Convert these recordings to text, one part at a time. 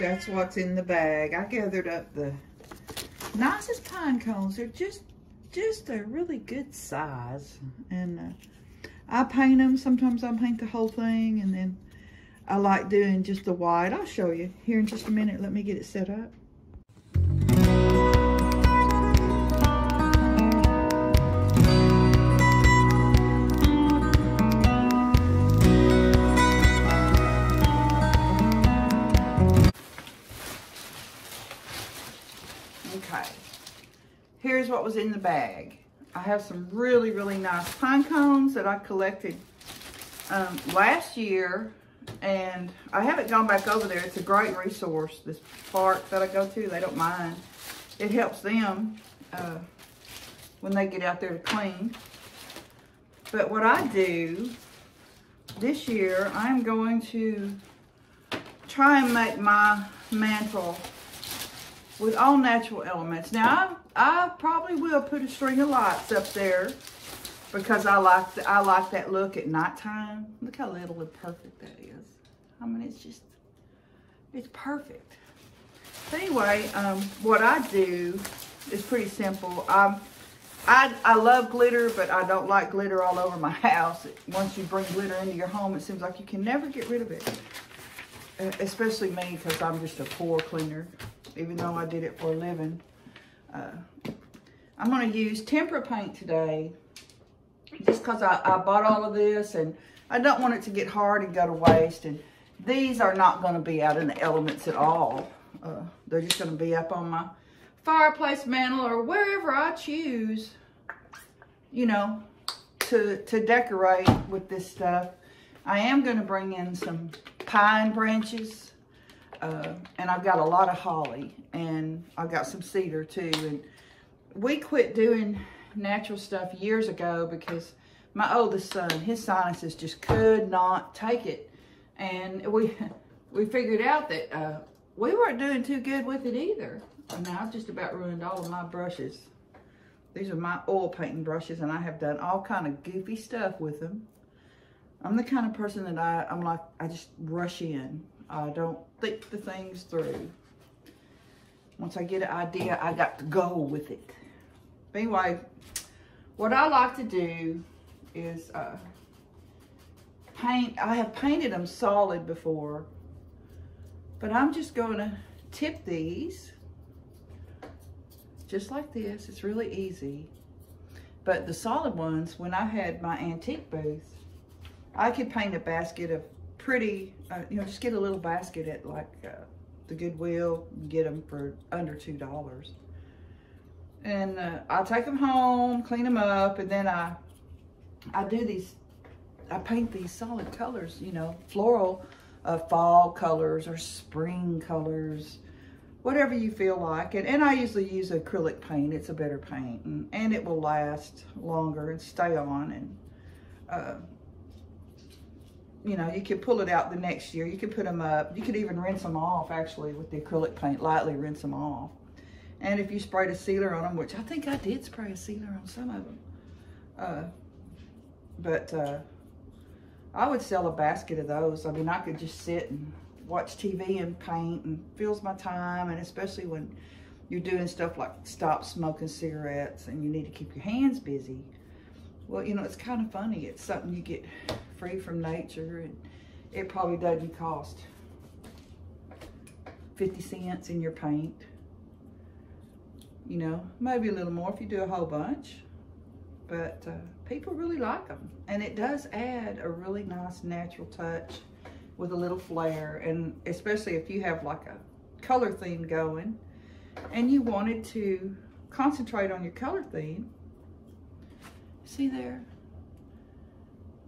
that's what's in the bag. I gathered up the nicest pine cones. They're just, just a really good size. And uh, I paint them. Sometimes I paint the whole thing. And then I like doing just the white. I'll show you here in just a minute. Let me get it set up. What was in the bag. I have some really, really nice pine cones that I collected um, last year and I haven't gone back over there. It's a great resource, this park that I go to. They don't mind. It helps them uh, when they get out there to clean. But what I do this year, I'm going to try and make my mantle with all natural elements. Now, I, I probably will put a string of lights up there because I like the, I like that look at nighttime. Look how little and perfect that is. I mean, it's just, it's perfect. But anyway, um, what I do is pretty simple. Um, I, I love glitter, but I don't like glitter all over my house. Once you bring glitter into your home, it seems like you can never get rid of it. Especially me, because I'm just a poor cleaner, even though I did it for a living. Uh, I'm going to use tempera paint today, just because I, I bought all of this, and I don't want it to get hard and go to waste. And these are not going to be out in the elements at all. Uh, they're just going to be up on my fireplace mantle or wherever I choose, you know, to, to decorate with this stuff. I am going to bring in some pine branches. Uh, and I've got a lot of holly. And I've got some cedar too. And we quit doing natural stuff years ago because my oldest son, his sinuses just could not take it. And we we figured out that uh, we weren't doing too good with it either. And now I've just about ruined all of my brushes. These are my oil painting brushes and I have done all kind of goofy stuff with them. I'm the kind of person that I, I'm like, I just rush in. I don't think the things through. Once I get an idea, I got to go with it. But anyway, what I like to do is uh, paint. I have painted them solid before, but I'm just going to tip these just like this. It's really easy. But the solid ones, when I had my antique booth, I could paint a basket of pretty, uh, you know, just get a little basket at like uh, the Goodwill, get them for under $2. And uh, I take them home, clean them up, and then I, I do these, I paint these solid colors, you know, floral uh, fall colors or spring colors, whatever you feel like. And, and I usually use acrylic paint. It's a better paint. And, and it will last longer and stay on. And, uh, you know, you could pull it out the next year. You could put them up. You could even rinse them off, actually, with the acrylic paint. Lightly rinse them off. And if you sprayed a sealer on them, which I think I did spray a sealer on some of them. Uh, but uh, I would sell a basket of those. I mean, I could just sit and watch TV and paint and fills my time. And especially when you're doing stuff like stop smoking cigarettes and you need to keep your hands busy. Well, you know, it's kind of funny. It's something you get free from nature and it probably doesn't cost 50 cents in your paint. You know, maybe a little more if you do a whole bunch. But uh, people really like them. And it does add a really nice natural touch with a little flair. And especially if you have like a color theme going and you wanted to concentrate on your color theme. See there?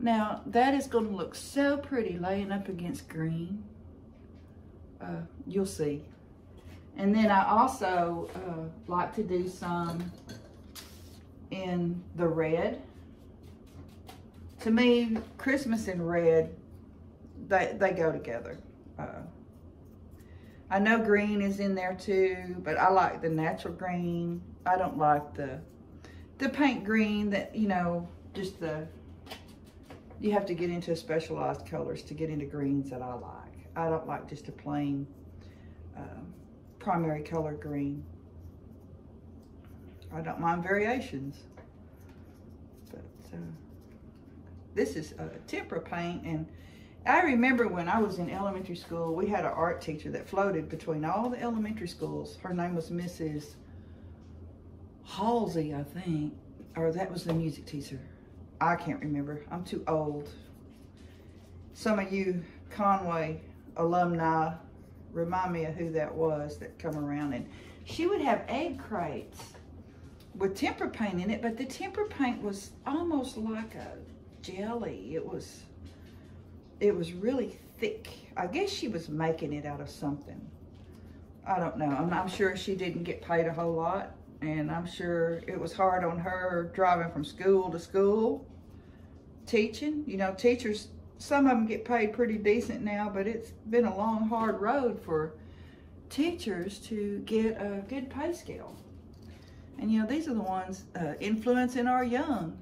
Now, that is going to look so pretty laying up against green. Uh, you'll see. And then I also uh, like to do some in the red. To me, Christmas and red, they, they go together. Uh, I know green is in there too, but I like the natural green. I don't like the the paint green that, you know, just the, you have to get into specialized colors to get into greens that I like. I don't like just a plain um, primary color green. I don't mind variations. But uh, this is a tempera paint and I remember when I was in elementary school, we had an art teacher that floated between all the elementary schools. Her name was Mrs. Halsey, I think, or that was the music teacher. I can't remember. I'm too old. Some of you Conway alumni remind me of who that was that come around and she would have egg crates with tempera paint in it, but the tempera paint was almost like a jelly. It was it was really thick. I guess she was making it out of something. I don't know. I'm, I'm sure she didn't get paid a whole lot. And I'm sure it was hard on her driving from school to school, teaching. You know, teachers, some of them get paid pretty decent now, but it's been a long, hard road for teachers to get a good pay scale. And, you know, these are the ones uh, influencing our young.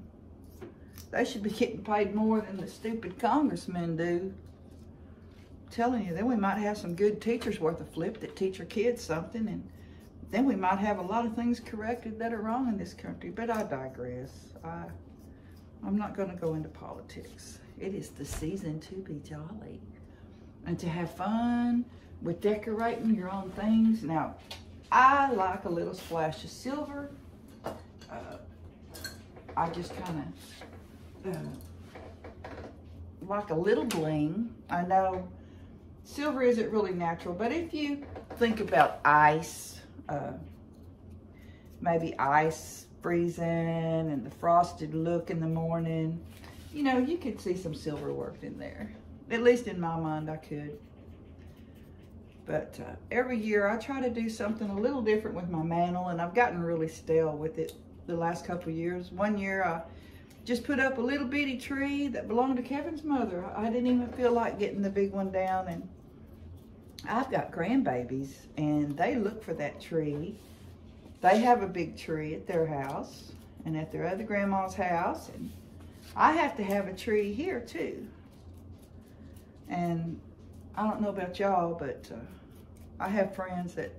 They should be getting paid more than the stupid congressmen do. I'm telling you, then we might have some good teachers worth a flip that teach our kids something, and then we might have a lot of things corrected that are wrong in this country. But I digress. I, I'm not going to go into politics. It is the season to be jolly and to have fun with decorating your own things. Now, I like a little splash of silver. Uh, I just kind of uh, like a little bling. I know silver isn't really natural, but if you think about ice, uh, maybe ice freezing and the frosted look in the morning, you know, you could see some silver worked in there. At least in my mind, I could. But uh, every year I try to do something a little different with my mantle, and I've gotten really stale with it the last couple years. One year I just put up a little bitty tree that belonged to Kevin's mother. I didn't even feel like getting the big one down. And I've got grandbabies and they look for that tree. They have a big tree at their house and at their other grandma's house. And I have to have a tree here too. And I don't know about y'all, but uh, I have friends that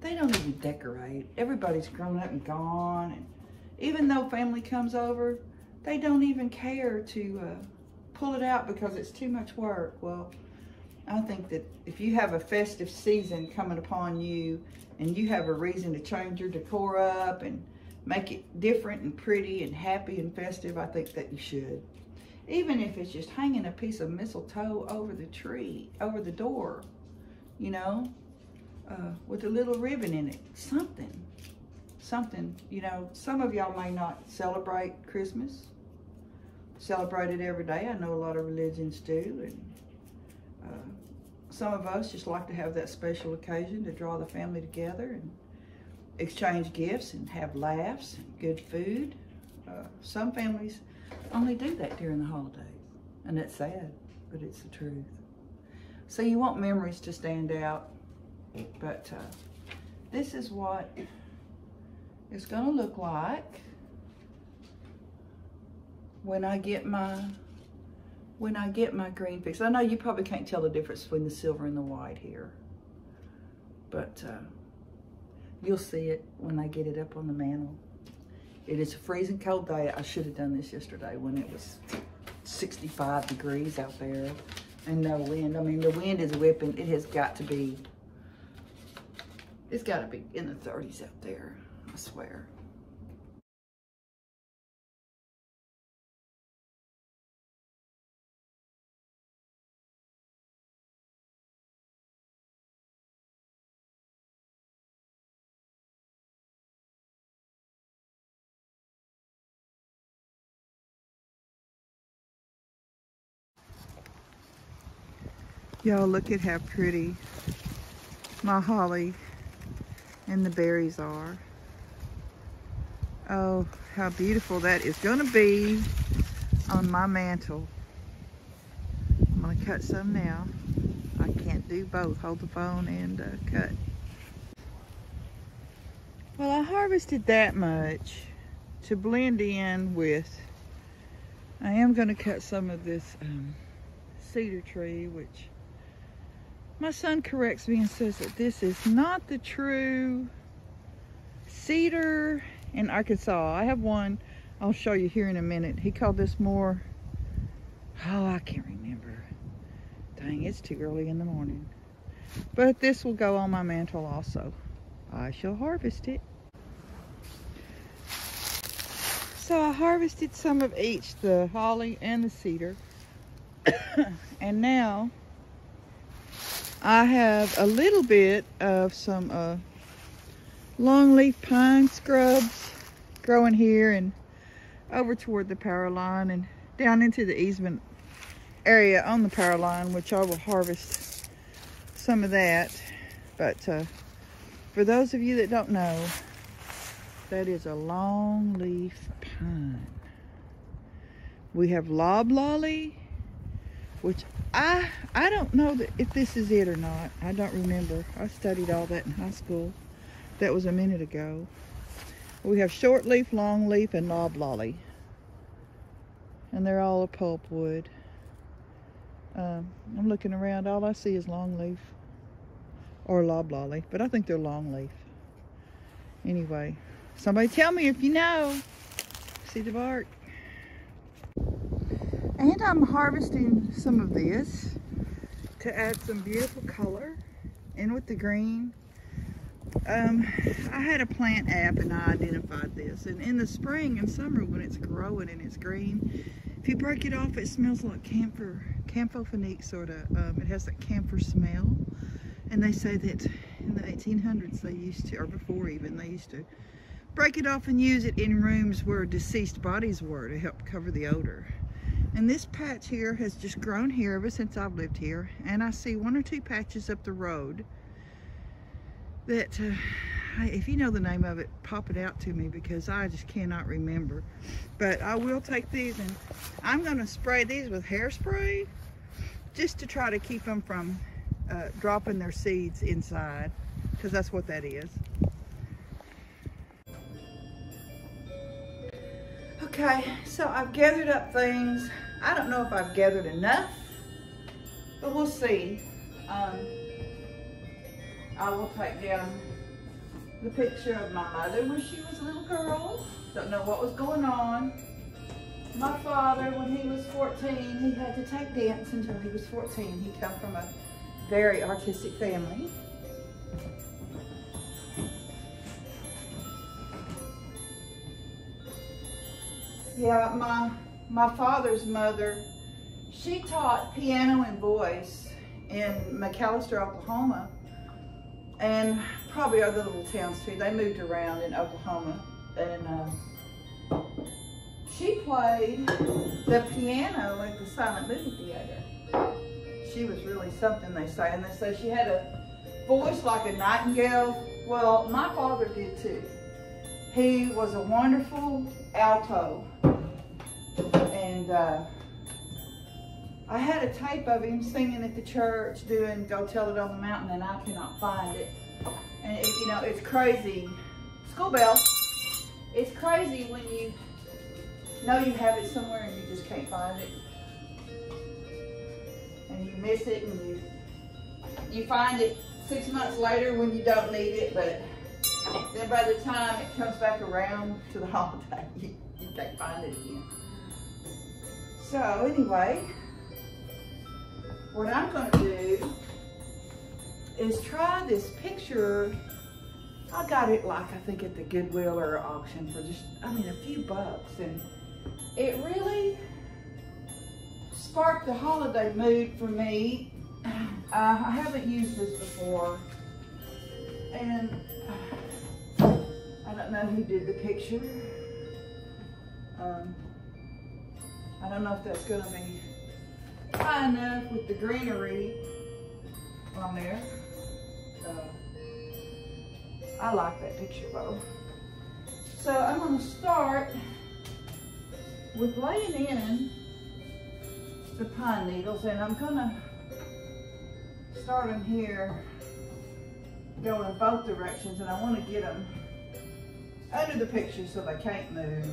they don't even decorate. Everybody's grown up and gone. And even though family comes over, they don't even care to uh, pull it out because it's too much work. Well, I think that if you have a festive season coming upon you and you have a reason to change your decor up and make it different and pretty and happy and festive, I think that you should. Even if it's just hanging a piece of mistletoe over the tree, over the door, you know, uh, with a little ribbon in it, something something. You know, some of y'all may not celebrate Christmas, celebrate it every day. I know a lot of religions do. And uh, some of us just like to have that special occasion to draw the family together and exchange gifts and have laughs and good food. Uh, some families only do that during the holidays. And it's sad, but it's the truth. So you want memories to stand out. But uh, this is what it's gonna look like when I get my when I get my green fix. I know you probably can't tell the difference between the silver and the white here, but uh, you'll see it when I get it up on the mantle. It is a freezing cold day. I should have done this yesterday when it was 65 degrees out there and no wind. I mean, the wind is whipping. It has got to be, it's got to be in the 30s out there. I swear. Y'all look at how pretty my holly and the berries are. Oh, how beautiful that is going to be on my mantle. I'm going to cut some now. I can't do both, hold the phone and uh, cut. Well, I harvested that much to blend in with, I am going to cut some of this um, cedar tree, which My son corrects me and says that this is not the true cedar in Arkansas. I have one I'll show you here in a minute. He called this more, oh, I can't remember. Dang, it's too early in the morning. But this will go on my mantle also. I shall harvest it. So I harvested some of each, the holly and the cedar. and now I have a little bit of some uh, longleaf pine scrubs growing here and over toward the power line and down into the easement area on the power line, which I will harvest some of that. But uh, for those of you that don't know, that is a longleaf pine. We have loblolly, which I I don't know that if this is it or not. I don't remember. I studied all that in high school. That was a minute ago. We have short leaf, long leaf, and loblolly. And they're all a pulpwood. Um, I'm looking around. All I see is long leaf or loblolly, but I think they're long leaf. Anyway, somebody tell me if you know. See the bark. And I'm harvesting some of this to add some beautiful color in with the green. Um, I had a plant app and I identified this. And in the spring and summer when it's growing and it's green, if you break it off, it smells like camphor, campho-phenique sort of. Um, it has that camphor smell. And they say that in the 1800s they used to, or before even, they used to break it off and use it in rooms where deceased bodies were to help cover the odor. And this patch here has just grown here ever since I've lived here. And I see one or two patches up the road that, uh, if you know the name of it, pop it out to me because I just cannot remember. But I will take these and I'm going to spray these with hairspray just to try to keep them from uh, dropping their seeds inside because that's what that is. Okay, so I've gathered up things. I don't know if I've gathered enough, but we'll see. Um, I will take down the picture of my mother when she was a little girl. Don't know what was going on. My father, when he was 14, he had to take dance until he was 14. He come from a very artistic family. Yeah, my my father's mother, she taught piano and voice in McAlester, Oklahoma, and probably other little towns too. They moved around in Oklahoma, and uh, she played the piano at the silent movie theater. She was really something, they say, and they say she had a voice like a nightingale. Well, my father did too. He was a wonderful alto and uh, I had a tape of him singing at the church doing Go Tell It on the Mountain and I cannot find it. And it, you know, it's crazy. School bell. It's crazy when you know you have it somewhere and you just can't find it. And you miss it and you you find it six months later when you don't need it, but then by the time it comes back around to the holiday, you, you can't find it again. So anyway, what I'm going to do is try this picture. I got it like I think at the Goodwill or auction for just, I mean, a few bucks. And it really sparked the holiday mood for me. Uh, I haven't used this before. And I don't know who did the picture. Um, I don't know if that's gonna be high enough with the greenery on there. Uh, I like that picture though. So I'm gonna start with laying in the pine needles and I'm gonna start them here going in both directions and I wanna get them under the picture so they can't move.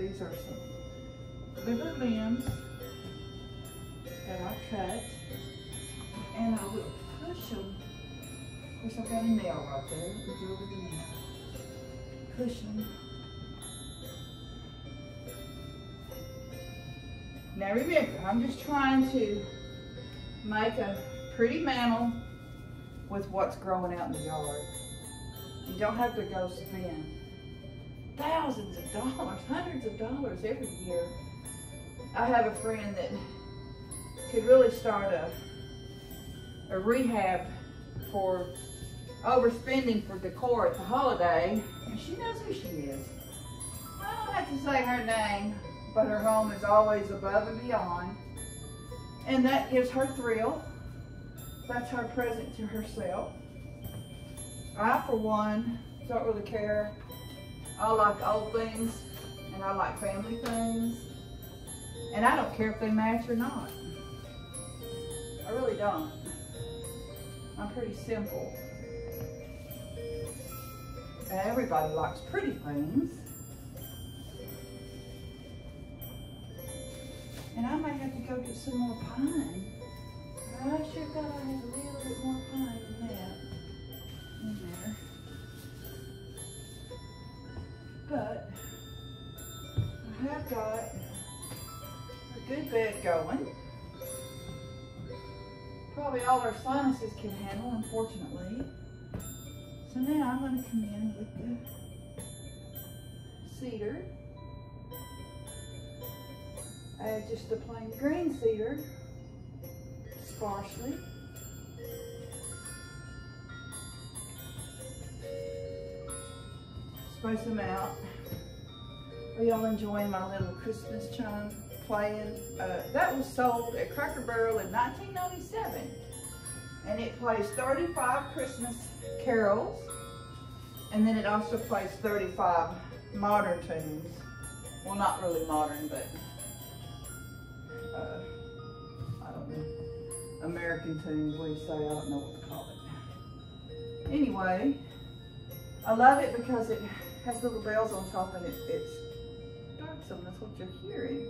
These are some liver limbs that I cut. we'll push them. Of course, I've got a nail right there. Let me go over the nail. Push them. Now remember, I'm just trying to make a pretty mantle with what's growing out in the yard. You don't have to go spend thousands of dollars, hundreds of dollars every year. I have a friend that could really start a, a rehab for overspending for decor at the holiday, and she knows who she is. I don't have to say her name, but her home is always above and beyond. And that gives her thrill. That's her present to herself. I, for one, don't really care. I like old things, and I like family things. And I don't care if they match or not. I really don't. I'm pretty simple. And everybody likes pretty things. And I might have to go get some more pine. I sure thought I had a little bit more pine than that in there. But I have got a good bed going. Probably all our sinuses can handle, unfortunately. So now I'm going to come in with the cedar. Add just the plain green cedar, sparsely. Space them out. Are y'all enjoying my little Christmas chime playing? Uh, that was sold at Cracker Barrel in 1997. And it plays 35 Christmas carols. And then it also plays 35 modern tunes. Well, not really modern, but uh, I don't know, American tunes, what do you say? I don't know what to call it. Anyway, I love it because it has little bells on top and it, it's darksome, that's what you're hearing.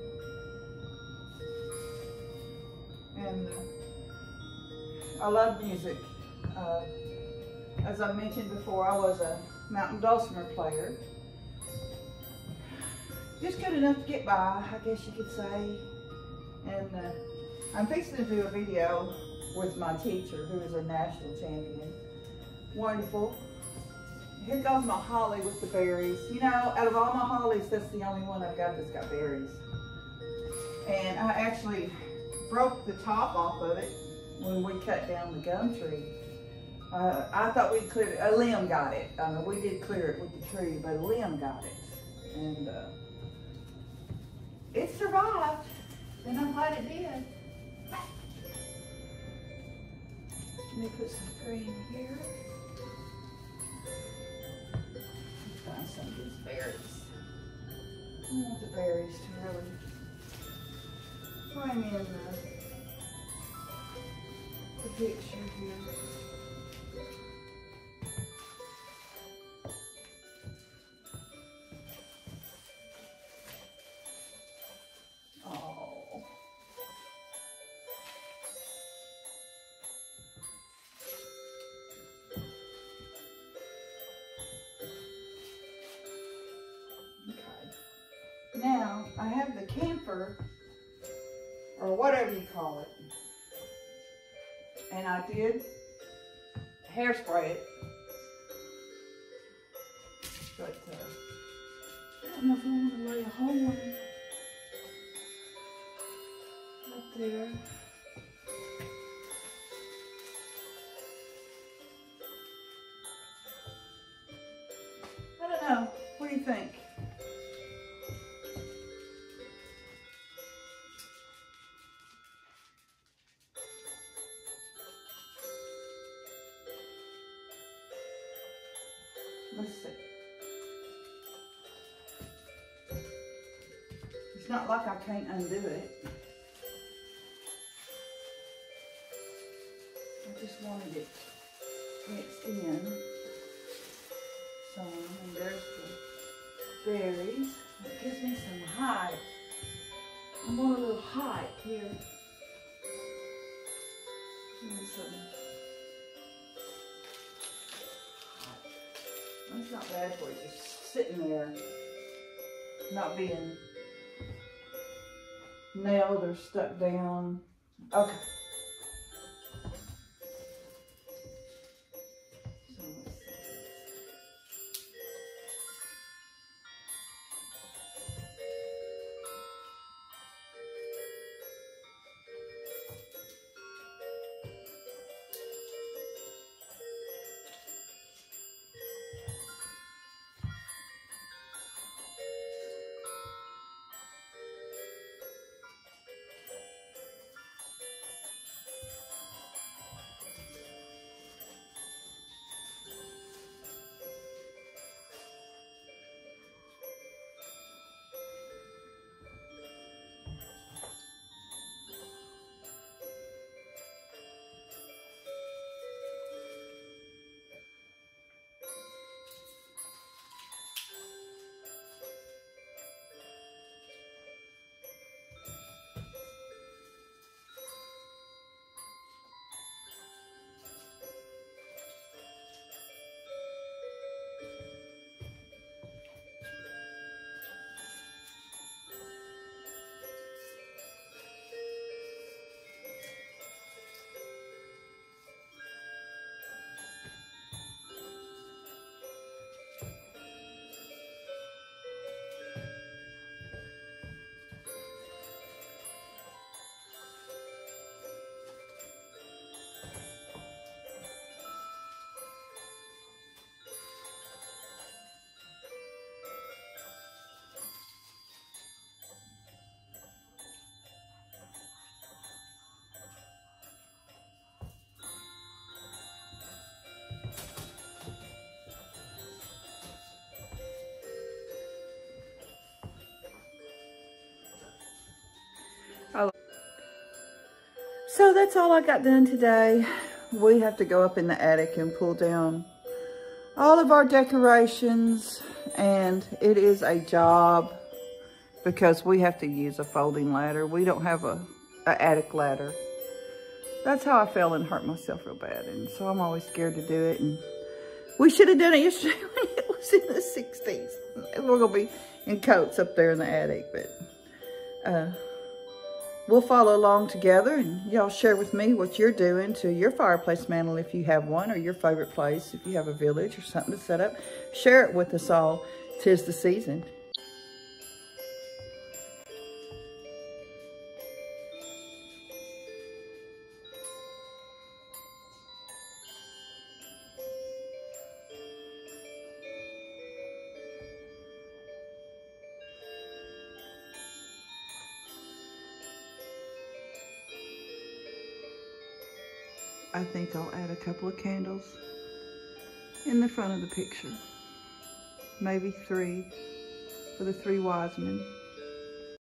And uh, I love music. Uh, as I mentioned before, I was a mountain dulcimer player. Just good enough to get by, I guess you could say. And uh, I'm fixing to do a video with my teacher, who is a national champion. Wonderful. Here goes my holly with the berries. You know, out of all my hollies, that's the only one I've got that's got berries. And I actually broke the top off of it when we cut down the gum tree. Uh, I thought we'd clear it. A limb got it. Uh, we did clear it with the tree, but a limb got it. And uh, it survived. And I'm glad it did. Let me put some green here. The berries to really in the, the picture here. Or whatever you call it, and I did hairspray it, but uh, I don't know if I want to lay a whole one up there. I don't know. What do you think? Can't undo it. I just wanted it mixed in So, and there's the berries. It gives me some height. I want a little height here. Some. That's not bad for you, just sitting there, not being nailed or stuck down. Okay. So that's all I got done today. We have to go up in the attic and pull down all of our decorations and it is a job because we have to use a folding ladder. We don't have a, a attic ladder. That's how I fell and hurt myself real bad. And so I'm always scared to do it. And we should have done it yesterday when it was in the 60s. We're going to be in coats up there in the attic. But uh, we'll follow along together and y'all share with me what you're doing to your fireplace mantle if you have one or your favorite place if you have a village or something to set up. Share it with us all. Tis the season. Couple of candles in the front of the picture. Maybe three for the three wise men.